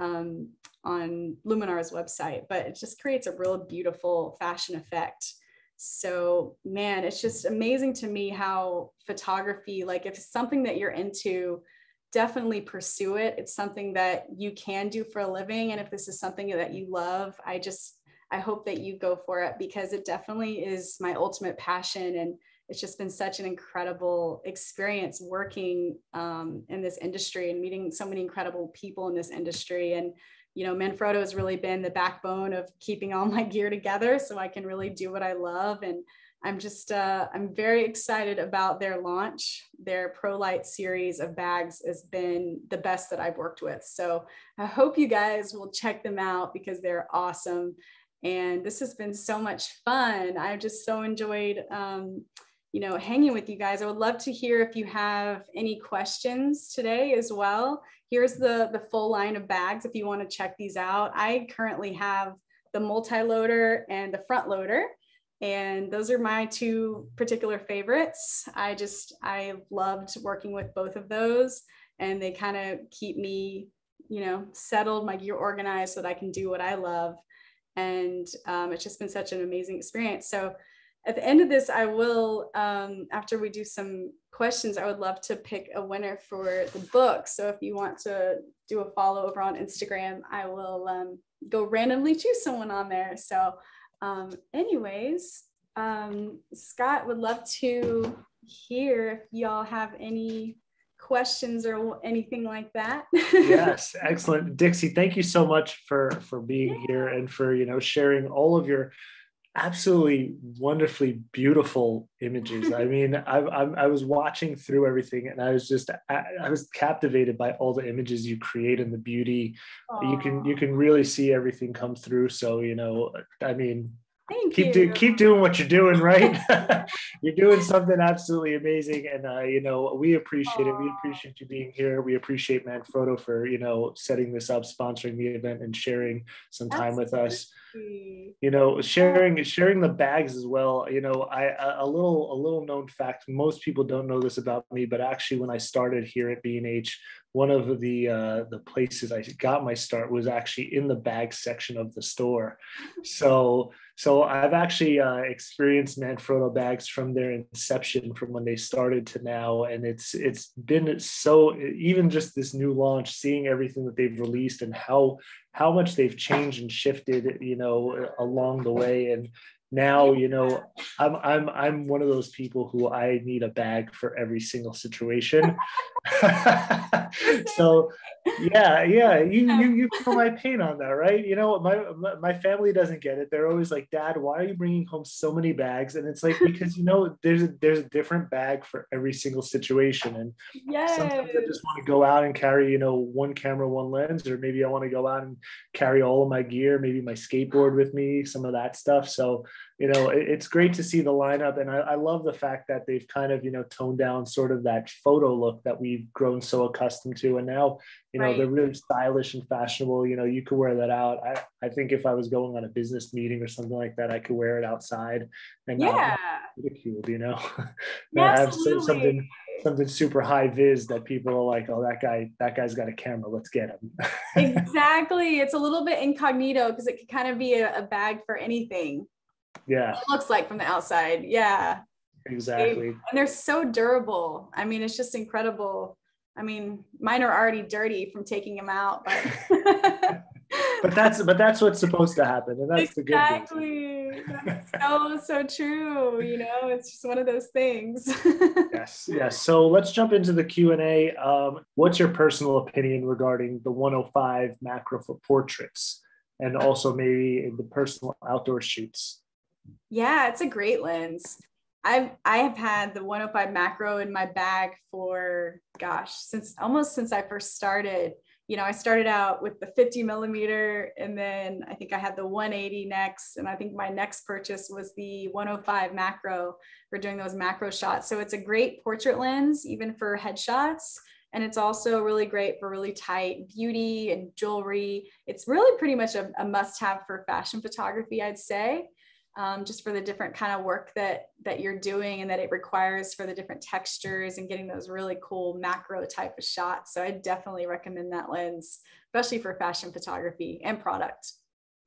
um, on Luminar's website, but it just creates a real beautiful fashion effect. So, man, it's just amazing to me how photography, like if it's something that you're into, definitely pursue it. It's something that you can do for a living. And if this is something that you love, I just, I hope that you go for it because it definitely is my ultimate passion. And it's just been such an incredible experience working um, in this industry and meeting so many incredible people in this industry. And, you know, Manfrotto has really been the backbone of keeping all my gear together so I can really do what I love. And I'm just, uh, I'm very excited about their launch. Their Pro Light series of bags has been the best that I've worked with. So I hope you guys will check them out because they're awesome. And this has been so much fun. I've just so enjoyed um, you know, hanging with you guys. I would love to hear if you have any questions today as well. Here's the, the full line of bags if you want to check these out. I currently have the multi-loader and the front loader. And those are my two particular favorites. I just, I loved working with both of those and they kind of keep me, you know, settled, my gear organized so that I can do what I love. And um, it's just been such an amazing experience. So at the end of this, I will, um, after we do some questions, I would love to pick a winner for the book. So if you want to do a follow over on Instagram, I will um, go randomly choose someone on there. So, um, anyways, um, Scott would love to hear if y'all have any questions or anything like that. yes, excellent. Dixie, thank you so much for for being yeah. here and for, you know, sharing all of your absolutely wonderfully beautiful images. I mean, I, I, I, was watching through everything and I was just, I, I, was captivated by all the images you create and the beauty. Aww. You can, you can really see everything come through. So, you know, I mean, Thank keep do, keep doing what you're doing, right? you're doing something absolutely amazing, and uh, you know we appreciate Aww. it. We appreciate you being here. We appreciate Manfrotto for you know setting this up, sponsoring the event, and sharing some time with us. You know, sharing sharing the bags as well. You know, I a little a little known fact. Most people don't know this about me, but actually, when I started here at B&H, one of the uh, the places I got my start was actually in the bag section of the store. So so I've actually uh, experienced Manfrotto bags from their inception, from when they started to now, and it's it's been so even just this new launch, seeing everything that they've released and how how much they've changed and shifted, you know, along the way, and now you know i'm i'm i'm one of those people who i need a bag for every single situation. So yeah yeah you you you feel my pain on that right? You know my my family doesn't get it. They're always like dad why are you bringing home so many bags? And it's like because you know there's a there's a different bag for every single situation. And yes. sometimes i just want to go out and carry you know one camera one lens or maybe i want to go out and carry all of my gear maybe my skateboard with me some of that stuff. So you know, it, it's great to see the lineup. And I, I, love the fact that they've kind of, you know, toned down sort of that photo look that we've grown so accustomed to. And now, you know, right. they're really stylish and fashionable. You know, you could wear that out. I, I think if I was going on a business meeting or something like that, I could wear it outside and yeah. ridiculed, you know, yeah, have something something super high vis that people are like, oh, that guy, that guy's got a camera. Let's get him. exactly. It's a little bit incognito because it could kind of be a, a, bag for anything yeah. It looks like from the outside. Yeah. Exactly. And they're so durable. I mean it's just incredible. I mean mine are already dirty from taking them out but but that's but that's what's supposed to happen and that's exactly. the good news. So so true you know? It's just one of those things. Yes yes. So let's jump into the q&a um, what's your personal opinion regarding the 105 macro for portraits and also maybe the personal outdoor shoots yeah, it's a great lens. I've I have had the 105 macro in my bag for gosh, since almost since I first started. You know, I started out with the 50 millimeter and then I think I had the 180 next. And I think my next purchase was the 105 macro for doing those macro shots. So it's a great portrait lens, even for headshots. And it's also really great for really tight beauty and jewelry. It's really pretty much a, a must have for fashion photography, I'd say um, just for the different kind of work that that you're doing and that it requires for the different textures and getting those really cool macro type of shots. So I definitely recommend that lens, especially for fashion photography and product.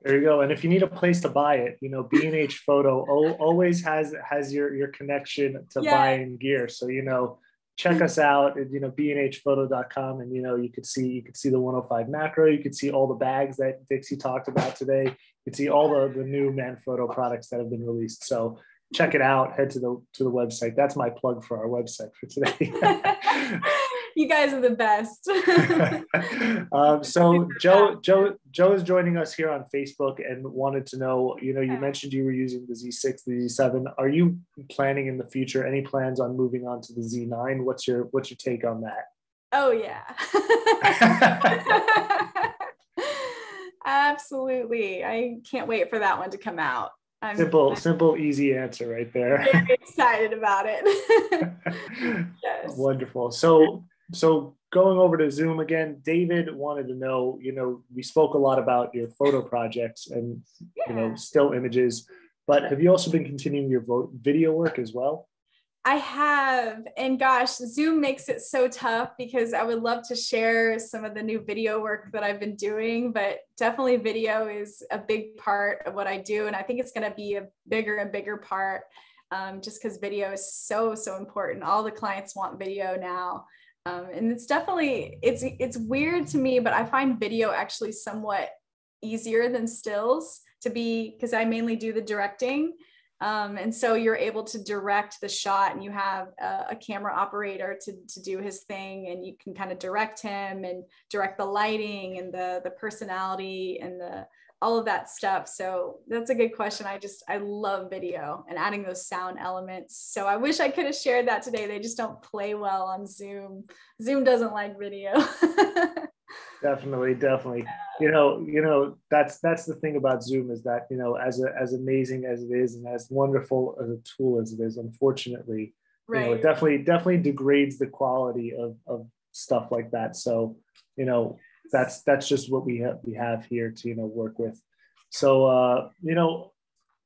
There you go. And if you need a place to buy it, you know, B&H Photo always has has your your connection to yeah. buying gear. So you know, check us out at you know bnhphoto.com and you know you could see you could see the 105 macro you could see all the bags that dixie talked about today you could see all the the new manfrotto products that have been released. So check it out head to the to the website. That's my plug for our website for today you guys are the best. um, so Joe, Joe, Joe is joining us here on Facebook and wanted to know, you know, you mentioned you were using the Z6, the Z7. Are you planning in the future any plans on moving on to the Z9? What's your what's your take on that? Oh yeah. Absolutely. I can't wait for that one to come out. I'm, simple, I'm, simple, easy answer right there. Very excited about it. yes. Wonderful. So so going over to Zoom again, David wanted to know, you know, we spoke a lot about your photo projects and, yeah. you know, still images, but have you also been continuing your video work as well? I have, and gosh, Zoom makes it so tough because I would love to share some of the new video work that I've been doing, but definitely video is a big part of what I do. And I think it's going to be a bigger and bigger part um, just because video is so, so important. All the clients want video now. Um, and it's definitely, it's, it's weird to me, but I find video actually somewhat easier than stills to be, because I mainly do the directing. Um, and so you're able to direct the shot and you have a, a, camera operator to, to do his thing and you can kind of direct him and direct the lighting and the, the personality and the, all of that stuff. So that's a good question. I just, I love video and adding those sound elements. So I wish I could have shared that today. They just don't play well on Zoom. Zoom doesn't like video. definitely definitely you know you know that's that's the thing about zoom is that you know as a, as amazing as it is and as wonderful as a tool as it is unfortunately right. you know it definitely definitely degrades the quality of of stuff like that so you know that's that's just what we have we have here to you know work with. So uh you know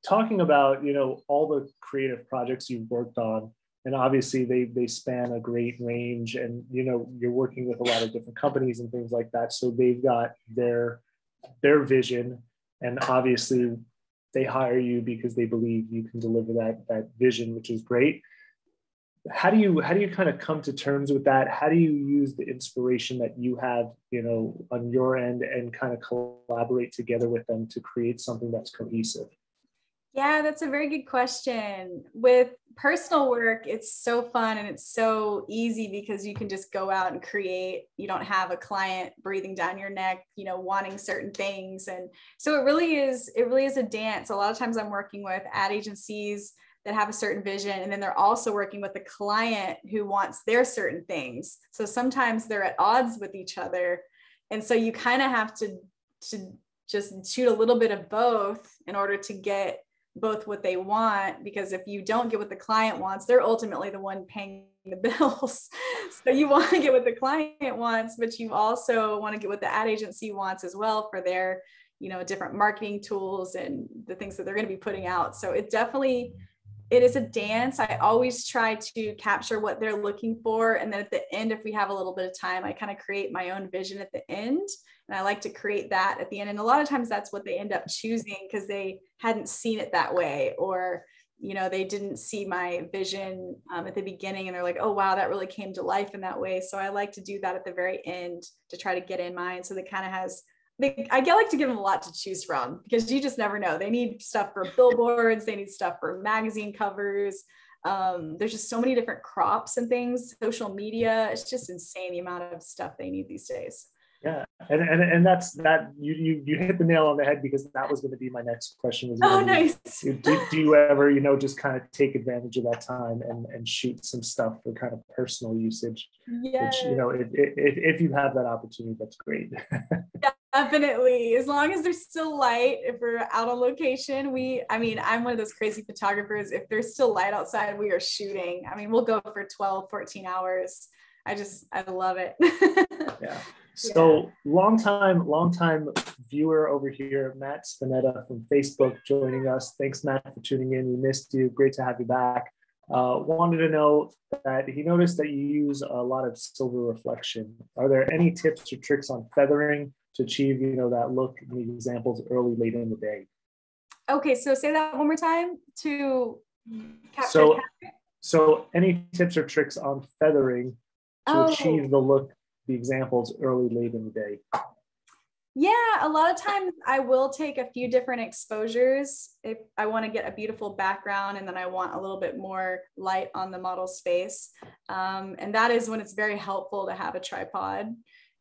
talking about you know all the creative projects you've worked on and obviously they they span a great range and you know you're working with a lot of different companies and things like that. So they've got their their vision and obviously they hire you because they believe you can deliver that that vision which is great how do you how do you kind of come to terms with that how do you use the inspiration that you have you know on your end and kind of collaborate together with them to create something that's cohesive yeah, that's a very good question. With personal work, it's so fun and it's so easy because you can just go out and create. You don't have a client breathing down your neck, you know, wanting certain things. And so it really is, it really is a dance. A lot of times I'm working with ad agencies that have a certain vision and then they're also working with a client who wants their certain things. So sometimes they're at odds with each other. And so you kind of have to to just shoot a little bit of both in order to get both what they want because if you don't get what the client wants they're ultimately the one paying the bills so you want to get what the client wants but you also want to get what the ad agency wants as well for their you know different marketing tools and the things that they're going to be putting out so it definitely it is a dance. I always try to capture what they're looking for. And then at the end if we have a little bit of time i kind of create my own vision at the end. And I like to create that at the end. And a lot of times that's what they end up choosing because they hadn't seen it that way or you know they didn't see my vision um, at the beginning. And they're like oh wow that really came to life in that way. So i like to do that at the very end to try to get in mind so that kind of has they, i get like to give them a lot to choose from because you just never know they need stuff for billboards they need stuff for magazine covers um, there's just so many different crops and things social media it's just insane the amount of stuff they need these days yeah, and, and and that's that you you you hit the nail on the head because that was going to be my next question. Was oh, nice. Do, do you ever you know just kind of take advantage of that time and and shoot some stuff for kind of personal usage? Yeah. Which you know, if, if if you have that opportunity, that's great. Definitely, as long as there's still light. If we're out on location, we I mean I'm one of those crazy photographers. If there's still light outside, we are shooting. I mean we'll go for 12, 14 hours. I just I love it. yeah. So yeah. long time, long time viewer over here, Matt Spinetta from Facebook joining us. Thanks, Matt, for tuning in. We missed you. Great to have you back. Uh, wanted to know that he noticed that you use a lot of silver reflection. Are there any tips or tricks on feathering to achieve, you know, that look in the examples early, late in the day? Okay, so say that one more time to capture. So, so any tips or tricks on feathering to oh. achieve the look the examples early, late in the day? Yeah, a lot of times I will take a few different exposures if I want to get a beautiful background and then I want a little bit more light on the model's face. Um, and that is when it's very helpful to have a tripod.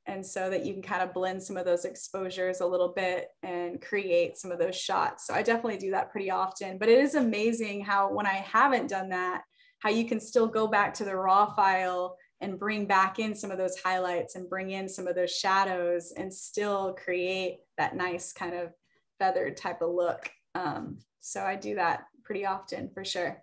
And so that you can kind of blend some of those exposures a little bit and create some of those shots. So I definitely do that pretty often. But it is amazing how, when I haven't done that, how you can still go back to the raw file and bring back in some of those highlights and bring in some of those shadows and still create that nice kind of feathered type of look. Um, so I do that pretty often for sure.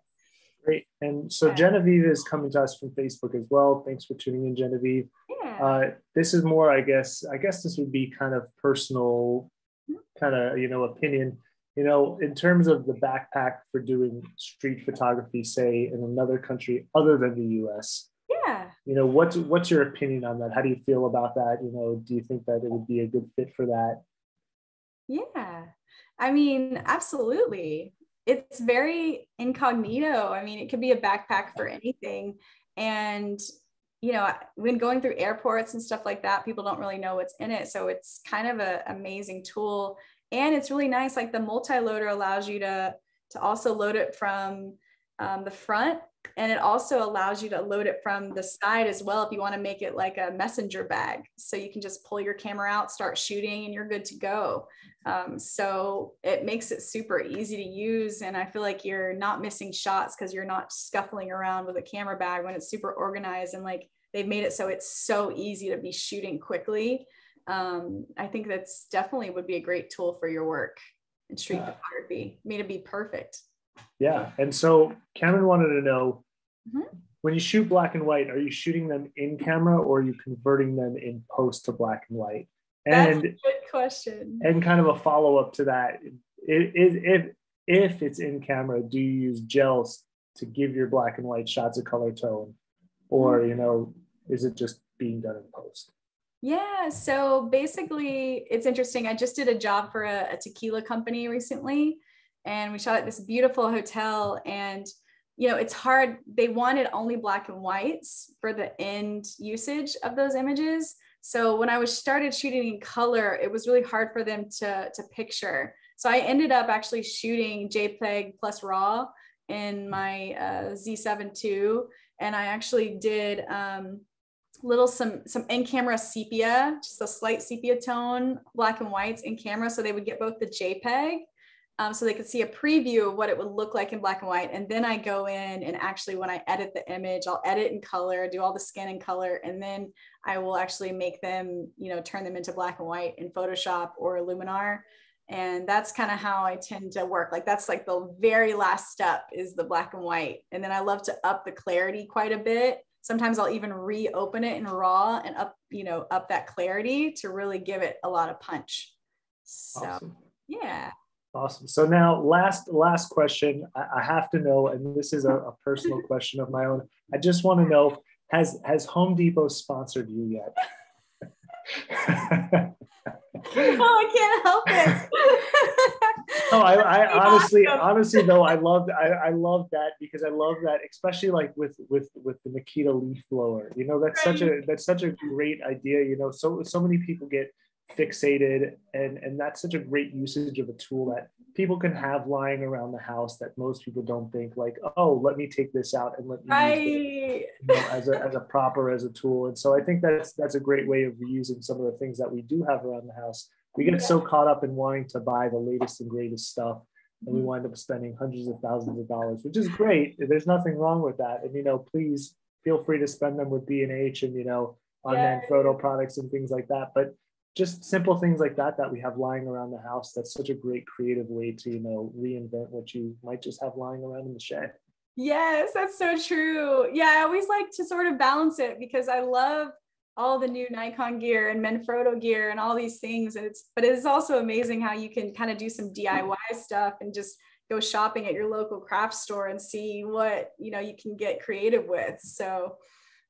Great. And so Genevieve is coming to us from Facebook as well. Thanks for tuning in, Genevieve. Yeah. Uh, this is more, I guess, I guess this would be kind of personal, mm-hmm. kind of, you know, opinion. you know, in terms of the backpack for doing street photography, say in another country other than the US, yeah. You know, what's what's your opinion on that? How do you feel about that? You know, do you think that it would be a good fit for that? Yeah. I mean, absolutely. It's very incognito. I mean, it could be a backpack for anything. And you know, when going through airports and stuff like that, people don't really know what's in it. So it's kind of an amazing tool. And it's really nice. Like the multi-loader allows you to, to also load it from um, the front and it also allows you to load it from the side as well if you want to make it like a messenger bag. So you can just pull your camera out start shooting and you're good to go. Um, so it makes it super easy to use and i feel like you're not missing shots because you're not scuffling around with a camera bag when it's super organized and like they've made it so it's so easy to be shooting quickly. Um, i think that's definitely would be a great tool for your work in street yeah. photography. I mean, it'd be perfect yeah. And so Cameron wanted to know mm-hmm. when you shoot black and white, are you shooting them in camera or are you converting them in post to black and white? And That's a good question. And kind of a follow up to that, if, if, if it's in camera, do you use gels to give your black and white shots a color tone? Or, mm-hmm. you know, is it just being done in post? Yeah, so basically, it's interesting. I just did a job for a, a tequila company recently, and we shot at this beautiful hotel. And you know it's hard they wanted only black and whites for the end usage of those images. So when i was started shooting in color it was really hard for them to to picture. So i ended up actually shooting jpeg plus raw in my uh, z7 II and i actually did um, little some some in camera sepia just a slight sepia tone black and whites in camera so they would get both the jpeg um, so they could see a preview of what it would look like in black and white. And then I go in and actually, when I edit the image, I'll edit in color, do all the skin in color, and then I will actually make them, you know, turn them into black and white in Photoshop or Luminar. And that's kind of how I tend to work. Like that's like the very last step is the black and white. And then I love to up the clarity quite a bit. Sometimes I'll even reopen it in raw and up, you know, up that clarity to really give it a lot of punch. So awesome. yeah. Awesome. So now, last last question. I, I have to know, and this is a, a personal question of my own. I just want to know: has has Home Depot sponsored you yet? oh, I can't help it. no, I, I honestly, honestly though, I love, I, I love that because I love that, especially like with with with the Makita leaf blower. You know, that's right. such a that's such a great idea. You know, so so many people get fixated and and that's such a great usage of a tool that people can have lying around the house that most people don't think like oh let me take this out and let me it, you know, as a as a proper as a tool and so i think that's that's a great way of reusing some of the things that we do have around the house we get yeah. so caught up in wanting to buy the latest and greatest stuff and we mm-hmm. wind up spending hundreds of thousands of dollars which is great there's nothing wrong with that and you know please feel free to spend them with b&h and you know on yeah. Manfrotto products and things like that but just simple things like that that we have lying around the house. That's such a great creative way to you know reinvent what you might just have lying around in the shed. Yes that's so true. Yeah i always like to sort of balance it because i love all the new nikon gear and manfrotto gear and all these things. And it's but it's also amazing how you can kind of do some diy stuff and just go shopping at your local craft store and see what you know you can get creative with. So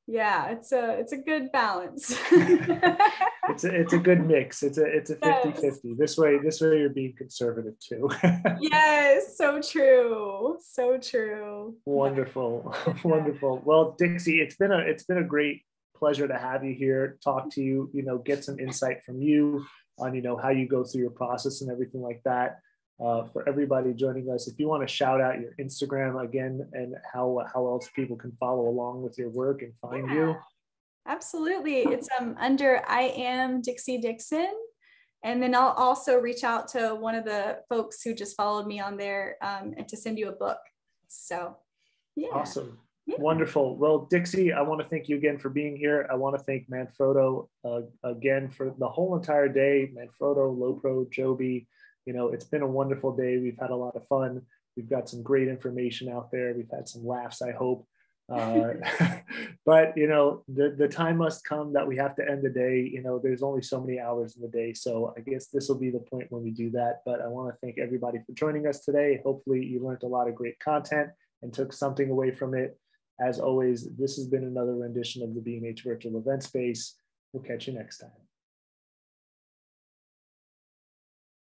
yeah it's a it's a good balance it's a it's a good mix. It's a it's a 50 yes. 50 this way this way you're being conservative too. Yes so true. So true. Wonderful. Wonderful. Well dixie it's been a it's been a great pleasure to have you here talk to you you know get some insight from you on you know how you go through your process and everything like that uh, for everybody joining us. If you want to shout out your Instagram again and how how else people can follow along with your work and find yeah, you. Absolutely, it's um under I am Dixie Dixon, and then I'll also reach out to one of the folks who just followed me on there um, and to send you a book. So, yeah. Awesome. Yeah. Wonderful. Well, Dixie, I want to thank you again for being here. I want to thank Manfrotto uh, again for the whole entire day. Manfrotto, Lowepro, Joby, you know, it's been a wonderful day. We've had a lot of fun. We've got some great information out there. We've had some laughs, I hope. Uh, but you know, the, the time must come that we have to end the day. You know, there's only so many hours in the day. So I guess this will be the point when we do that. But I want to thank everybody for joining us today. Hopefully you learned a lot of great content and took something away from it. As always, this has been another rendition of the B&H Virtual Event Space. We'll catch you next time.